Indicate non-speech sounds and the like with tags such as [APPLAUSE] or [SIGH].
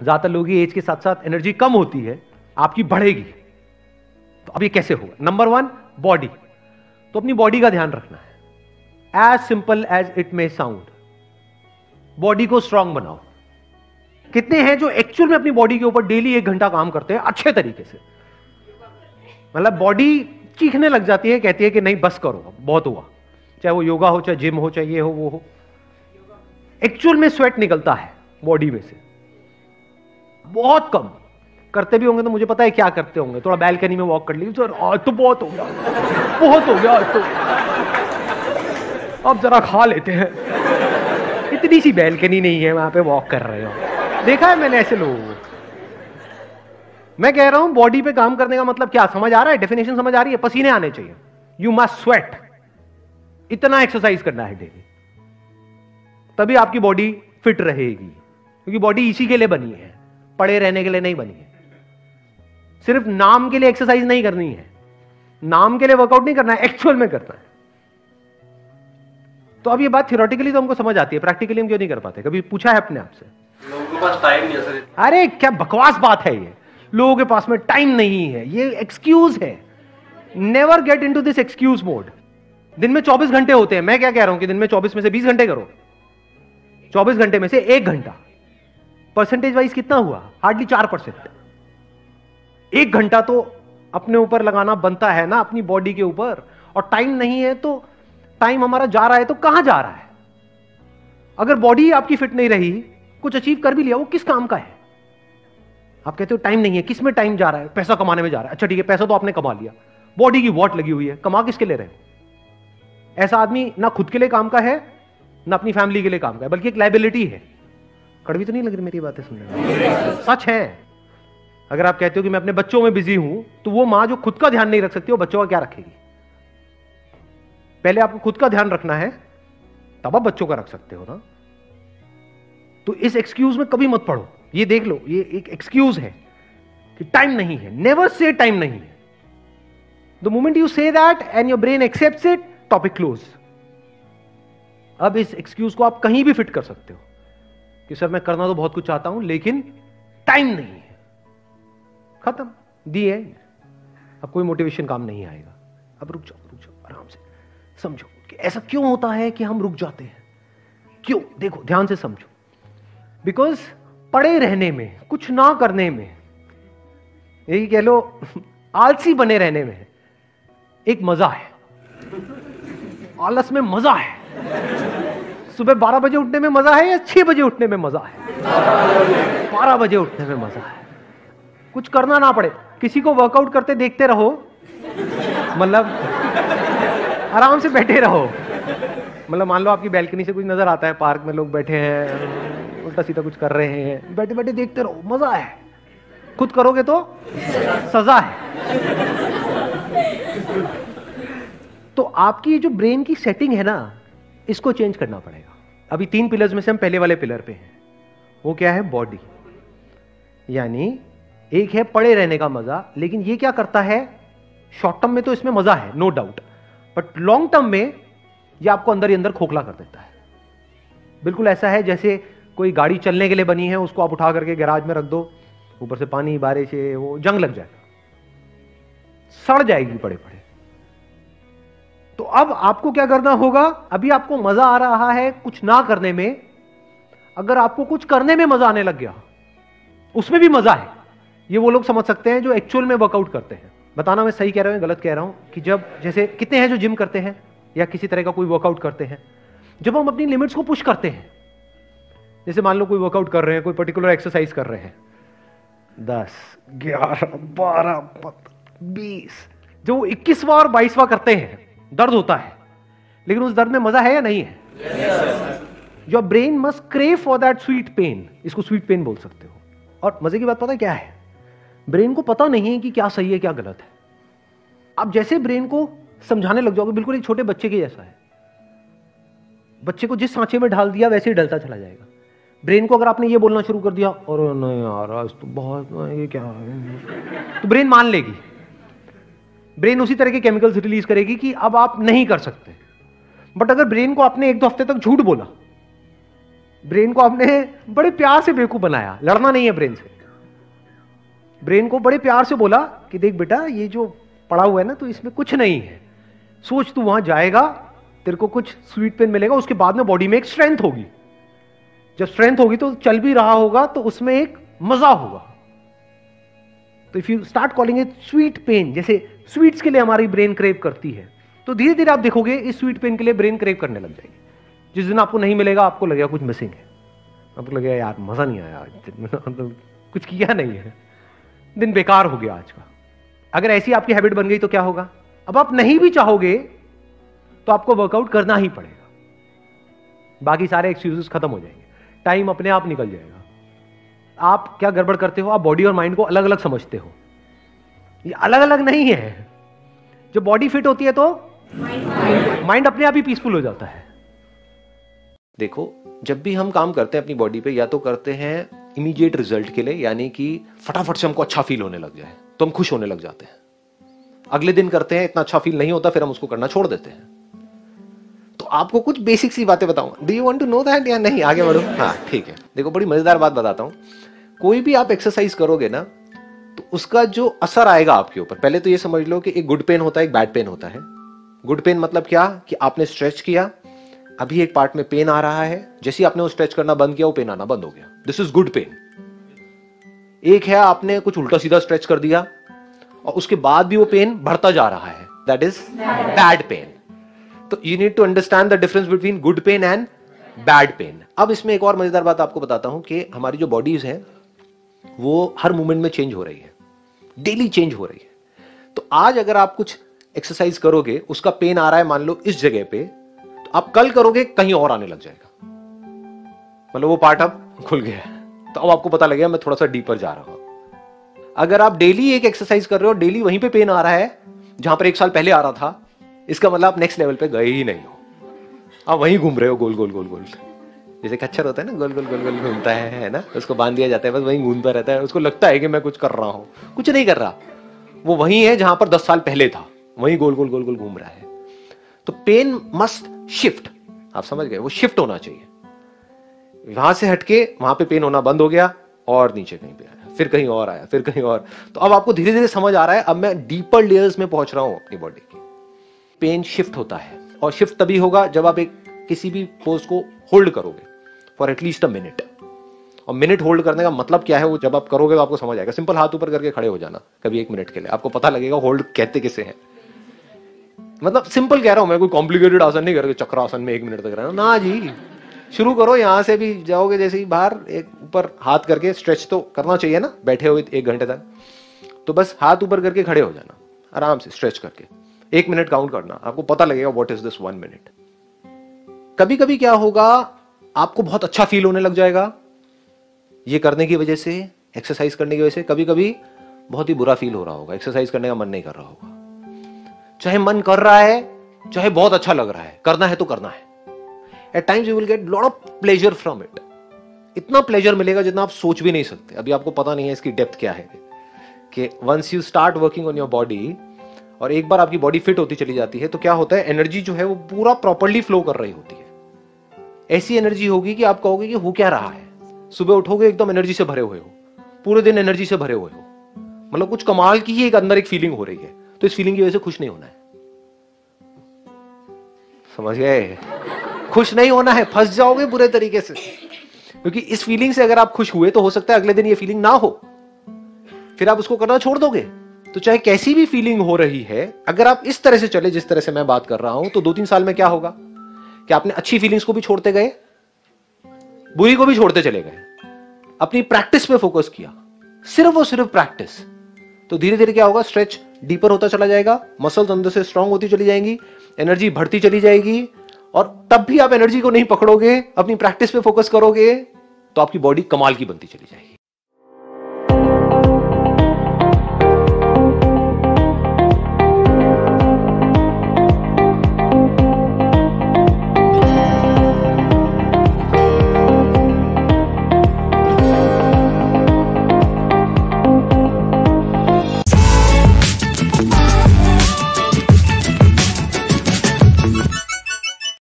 ज़्यादातर लोगों की एज के साथ साथ एनर्जी कम होती है, आपकी बढ़ेगी। तो अब ये कैसे होगा? नंबर वन बॉडी तो अपनी बॉडी का ध्यान रखना है। As simple as it may sound body को स्ट्रांग बनाओ। कितने हैं जो एक्चुअल में अपनी बॉडी के ऊपर डेली एक घंटा काम करते हैं? अच्छे तरीके से। मतलब बॉडी चीखने लग जाती है, कहती है कि नहीं, बस करो बहुत हुआ। चाहे वो योगा हो, चाहे जिम हो, चाहे ये हो, वो हो। एक्चुअल में स्वेट निकलता है बॉडी में से। बहुत कम। करते भी होंगे तो मुझे पता है क्या करते होंगे। थोड़ा बैल्कनी में वॉक कर लीजिए। सर, आज तो बहुत हो गया। बहुत हो गया आज तो। अब जरा खा लेते हैं। इतनी सी बैल्कनी नहीं है, वहाँ पे वॉक कर रहे हो। देखा है मैंने ऐसे लोगों को। मैं कह रहा हूँ बॉडी पे काम करने का मतलब क्या? समझ आ रहा है? डेफिनेशन समझ आ रही है? पसीने आने चाहिए। यू मस्ट स्वेट इतना एक्सरसाइज करना है डेली तभी आपकी बॉडी फिट रहेगी। क्योंकि बॉडी इसी के लिए बनी है। पड़े रहने के लिए नहीं बनी है। सिर्फ़ नाम के लिए एक्सरसाइज नहीं करनी है। नाम के लिए वर्कआउट नहीं करना है एक्चुअल में करना है। तो अब ये बात थियोरेटिकली तो हमको समझ आती है प्रैक्टिकली हम क्यों नहीं कर पाते? कभी पूछा है अपने आप से? लोगों के पास टाइम नहीं है सर। अरे क्या बकवास बात है ये। लोगों के पास में टाइम नहीं है। ये एक्सक्यूज है। Never get in this excuse mode दिन में 24 घंटे होते हैं। मैं क्या कह रहा हूँ कि दिन में 24 में से 20 घंटे करो। 24 घंटे में से एक घंटा। परसेंटेज वाइज कितना हुआ? हार्डली चार परसेंट एक घंटा तो अपने ऊपर लगाना बनता है ना, अपनी बॉडी के ऊपर। और टाइम नहीं है तो टाइम हमारा जा रहा है तो कहाँ जा रहा है? अगर बॉडी आपकी फिट नहीं रही, कुछ अचीव कर भी लिया, वो किस काम का है? आप कहते हो टाइम नहीं है, किसमें टाइम जा रहा है? पैसा कमाने में जा रहा है। अच्छा ठीक है, पैसा तो आपने कमा लिया। बॉडी की वॉट लगी हुई है, कमा किसके ले रहे ऐसा आदमी ना खुद के लिए काम का है, ना अपनी फैमिली के लिए काम का है, बल्कि एक लाइबिलिटी है। कड़वी तो नहीं लग रही मेरी बातें सुनने सच है। अगर आप कहते हो कि मैं अपने बच्चों में बिज़ी हूँ तो वो माँ जो खुद का ध्यान नहीं रख सकती, वो बच्चों का क्या रखेगी? पहले आपको खुद का ध्यान रखना है, तब आप बच्चों का रख सकते हो ना। तो इस एक्सक्यूज में कभी मत पढ़ो। ये देख लो, ये एक एक्सक्यूज है कि टाइम नहीं है। नेवर से टाइम नहीं है। The moment you say that and your brain accept it topic close अब इस एक्सक्यूज को आप कहीं भी फिट कर सकते हो। कि सर, मैं करना तो बहुत कुछ चाहता हूँ, लेकिन टाइम नहीं है। खत्म दी है अब कोई मोटिवेशन काम नहीं आएगा। अब रुक जाओ रुक जाओ, आराम से। समझो कि ऐसा क्यों होता है कि हम रुक जाते हैं? क्यों? देखो, ध्यान से समझो। बिकॉज़ पड़े रहने में, कुछ ना करने में यही कह लो, [LAUGHS] आलसी बने रहने में एक मज़ा है। आलस में मज़ा है। सुबह बारह बजे उठने में मज़ा है या छह बजे उठने में मज़ा है? बारह बजे उठने में मज़ा है। कुछ करना ना पड़े। किसी को वर्कआउट करते देखते रहो। मतलब आराम से बैठे रहो। मतलब मान लो आपकी बैल्कनी से कुछ नज़र आता है पार्क में लोग बैठे हैं, उल्टा सीधा कुछ कर रहे हैं। बैठे बैठे देखते रहो। मज़ा है। खुद करोगे तो सजा है। तो आपकी जो ब्रेन की सेटिंग है ना इसको चेंज करना पड़ेगा। अभी तीन पिलर्स में से हम पहले वाले पिलर पे हैं। वो क्या है? बॉडी यानी एक है पड़े रहने का मज़ा, लेकिन ये क्या करता है? शॉर्ट टर्म में तो इसमें मज़ा है no doubt but long term में ये आपको अंदर ही अंदर खोखला कर देता है। बिल्कुल ऐसा है जैसे कोई गाड़ी चलने के लिए बनी है, उसको आप उठा करके गैराज में रख दो, ऊपर से पानी, बारिश वो, जंग लग जाएगा। सड़ जाएगी पड़े पड़े तो अब आपको क्या करना होगा? अभी आपको मज़ा आ रहा है कुछ ना करने में। अगर आपको कुछ करने में मज़ा आने लग गया, उसमें भी मज़ा है। ये वो लोग समझ सकते हैं जो एक्चुअल में वर्कआउट करते हैं। बताना मैं सही कह रहा हूँ गलत कह रहा हूँ कि जब जैसे कितने हैं जो जिम करते हैं या किसी तरह का कोई वर्कआउट करते हैं, जब हम अपनी लिमिट्स को पुश करते हैं। जैसे मान लो कोई वर्कआउट कर रहे हैं, कोई पर्टिकुलर एक्सरसाइज कर रहे हैं। दस, ग्यारह, बारह, बीस, जो इक्कीसवा और बाईसवा करते हैं। दर्द होता है। लेकिन उस दर्द में मज़ा है या नहीं है? Your brain must crave for that sweet pain इसको स्वीट पेन बोल सकते हो। और मज़े की बात पता है क्या है? ब्रेन को पता नहीं है कि क्या सही है, क्या गलत है। आप जैसे ब्रेन को समझाने लग जाओगे, बिल्कुल एक छोटे बच्चे के जैसा है। बच्चे को जिस सांचे में ढाल दिया, वैसे ही डलता चला जाएगा। ब्रेन को अगर आपने ये बोलना शुरू कर दिया और नहीं यार, आज तो बहुत, ये क्या है? तो ब्रेन मान लेगी। ब्रेन उसी तरह के केमिकल्स रिलीज़ करेगी कि अब आप नहीं कर सकते। बट अगर ब्रेन को आपने एक दो हफ़्ते तक झूठ बोला ब्रेन को आपने बड़े प्यार से बेवकूफ़ बनाया, लड़ना नहीं है ब्रेन से। ब्रेन को बड़े प्यार से बोला कि देख बेटा, ये जो पड़ा हुआ है ना तो इसमें कुछ नहीं है। सोच तू वहाँ जाएगा, तेरे को कुछ स्वीट पेन मिलेगा, उसके बाद में बॉडी में एक स्ट्रेंथ होगी। जब स्ट्रेंथ होगी तो चल भी रहा होगा तो उसमें एक मज़ा होगा। तो if you start calling it sweet pain जैसे स्वीट्स के लिए हमारी ब्रेन क्रेव करती है तो धीरे धीरे आप देखोगे इस स्वीट पेन के लिए ब्रेन क्रेव करने लग जाएगी। जिस दिन आपको नहीं मिलेगा, आपको लगेगा कुछ मिसिंग है। आपको लगेगा, यार, मज़ा नहीं आया [LAUGHS] मतलब कुछ किया नहीं है। दिन बेकार हो गया आज का। अगर ऐसी आपकी हैबिट बन गई तो क्या होगा? अब आप नहीं भी चाहोगे तो आपको वर्कआउट करना ही पड़ेगा। बाकी सारे एक्सक्यूजेस खत्म हो जाएँगे। टाइम अपने आप निकल जाएगा। आप क्या गड़बड़ करते हो? आप बॉडी और माइंड को अलग अलग समझते हो। ये अलग अलग नहीं है। जब बॉडी फिट होती है तो माइंड अपने आप ही पीसफुल हो जाता है। देखो, जब भी हम काम करते हैं अपनी बॉडी पे, या तो करते हैं इमीडिएट रिज़ल्ट के लिए, यानी कि फटाफट से हमको अच्छा फील होने लग जाए तो हम खुश होने लग जाते हैं। अगले दिन करते हैं, इतना अच्छा फील नहीं होता, फिर हम उसको करना छोड़ देते हैं। आपको कुछ बेसिक सी बातें बताऊँगा do you want to know that या नहीं? आगे बढ़ो। हाँ ठीक है। देखो, बड़ी मज़ेदार बात बताता हूँ। कोई भी आप एक्सरसाइज करोगे ना तो उसका जो असर आएगा आपके ऊपर। पहले तो ये समझ लो कि एक गुड पेन होता है, एक बैड पेन होता है। गुड पेन मतलब क्या? कि आपने स्ट्रेच किया, अभी एक पार्ट में पेन आ रहा है। जैसे आपने वो स्ट्रेच करना बंद किया, वो पेन आना बंद हो गया। दिस इज़ गुड पेन एक है आपने कुछ उल्टा सीधा स्ट्रेच कर दिया, और उसके बाद भी वो पेन बढ़ता जा रहा है। दैट इज़ बैड पेन तो you need to understand the difference between good pain and bad pain अब इसमें एक और मज़ेदार बात आपको बताता हूँ कि हमारी जो बॉडीज है, वो हर मोमेंट में चेंज हो रही है। डेली चेंज हो रही है। तो आज अगर आप कुछ एक्सरसाइज करोगे, उसका पेन आ रहा है, मान लो इस जगह पे तो आप कल करोगे, कहीं और आने लग जाएगा। मतलब वो पार्ट अब खुल गया तो अब आपको पता लगेगा, मैं थोड़ा सा डीपर जा रहा हूँ। अगर आप डेली एक एक्सरसाइज कर रहे हो डेली वहीं पे पेन आ रहा है, जहाँ पर एक साल पहले आ रहा था इसका मतलब आप नेक्स्ट लेवल पे गए ही नहीं हो। आप वहीं घूम रहे हो, गोल गोल गोल गोल। जैसे कच्छर होता है ना, गोल गोल गोल गोल घूमता है है ना? उसको बाँध दिया जाता है, बस वहीं घूमता रहता है। उसको लगता है कि मैं कुछ कर रहा हूँ। कुछ नहीं कर रहा। वो वहीं है जहाँ पर दस साल पहले था। वहीं गोल गोल गोल गोल घूम रहा है। तो पेन मस्ट शिफ्ट आप समझ गए? वो शिफ्ट होना चाहिए। वहाँ से हटके वहाँ पे पेन होना बंद हो गया और नीचे कहीं पे आया। फिर कहीं और आया, फिर कहीं और। तो अब आपको धीरे धीरे समझ आ रहा है। अब मैं डीपर लेयर्स में पहुँच रहा हूँ अपनी बॉडी की। पेन शिफ्ट होता है। और शिफ्ट तभी होगा जब आप एक किसी भी पोज को होल्ड करोगे for at least a minute और मिनट होल्ड करने का मतलब क्या है? वो जब आप करोगे तो आपको समझ आएगा। सिंपल हाथ ऊपर करके खड़े हो जाना कभी एक मिनट के लिए। आपको पता लगेगा होल्ड कहते किसे हैं। मतलब सिंपल कह रहा हूँ मैं, कोई कॉम्प्लिकेटेड आसन नहीं कर चक्र आसन में एक मिनट तक रहना। ना जी, शुरू करो, यहाँ से भी जाओगे जैसे ही बाहर, एक ऊपर हाथ करके स्ट्रेच तो करना चाहिए ना, बैठे हुए एक घंटे तक। तो बस हाथ ऊपर करके खड़े हो जाना, आराम से स्ट्रेच करके। एक मिनट काउंट करना। आपको पता लगेगा what is this one minute कभी कभी क्या होगा, आपको बहुत अच्छा फील होने लग जाएगा। ये करने की वजह से एक्सरसाइज करने की वजह से कभी कभी बहुत ही बुरा फील हो रहा होगा। एक्सरसाइज करने का मन नहीं कर रहा होगा। चाहे मन कर रहा है, चाहे बहुत अच्छा लग रहा है, करना है तो करना है। At times you will get lot of pleasure from it इतना प्लेजर मिलेगा जितना आप सोच भी नहीं सकते। अभी आपको पता नहीं है इसकी डेप्थ क्या है। कि once you start working on your body और एक बार आपकी बॉडी फिट होती चली जाती है तो क्या होता है एनर्जी जो है वो पूरा प्रॉपरली फ्लो कर रही होती है। ऐसी एनर्जी होगी कि आप कहोगे कि हो क्या रहा है? सुबह उठोगे, एकदम एनर्जी से भरे हुए हो। पूरे दिन एनर्जी से भरे हुए हो। मतलब कुछ कमाल की ही एक अंदर एक फीलिंग हो रही है तो इस फीलिंग की वजह से खुश नहीं होना है। समझ गए? खुश नहीं होना है, फंस जाओगे बुरे तरीके से। क्योंकि इस फीलिंग से अगर आप खुश हुए तो हो सकता है अगले दिन ये फीलिंग ना हो। फिर आप उसको करना छोड़ दोगे। तो चाहे कैसी भी फीलिंग हो रही है, अगर आप इस तरह से चले जिस तरह से मैं बात कर रहा हूँ तो दो तीन साल में क्या होगा? कि आपने अच्छी फीलिंग्स को भी छोड़ते गए, बुरी को भी छोड़ते चले गए, अपनी प्रैक्टिस पे फोकस किया, सिर्फ़ और सिर्फ़ प्रैक्टिस तो धीरे धीरे क्या होगा? स्ट्रेच डीपर होता चला जाएगा मसल्स अंदर से स्ट्रांग होती चली जाएँगी एनर्जी बढ़ती चली जाएगी, और तब भी आप एनर्जी को नहीं पकड़ोगे, अपनी प्रैक्टिस पे फोकस करोगे तो आपकी बॉडी कमाल की बनती चली जाएगी।